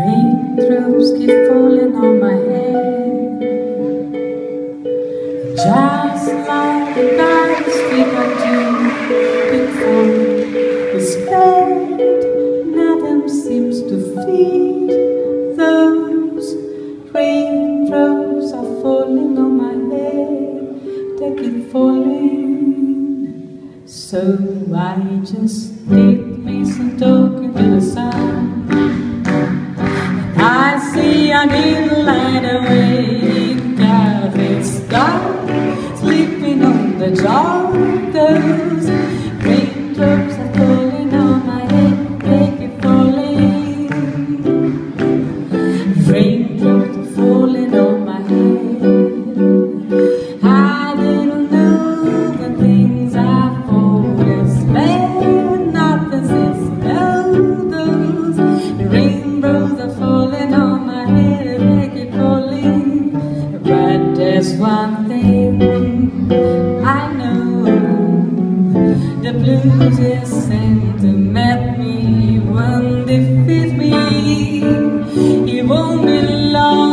Raindrops keep falling on my head. Just like the guys we got to before. The was Nothing seems to feed. Those raindrops are falling on my head. They keep falling. So I just did me some talking to the sun. The. Those raindrops are falling on my head, they keep falling. Raindrops are falling on my head. I didn't know the things I thought is bad. Nothing know those rainbows are falling on my head, they keep falling. But there's one thing loses and to met me, won't defeat me. He won't be long.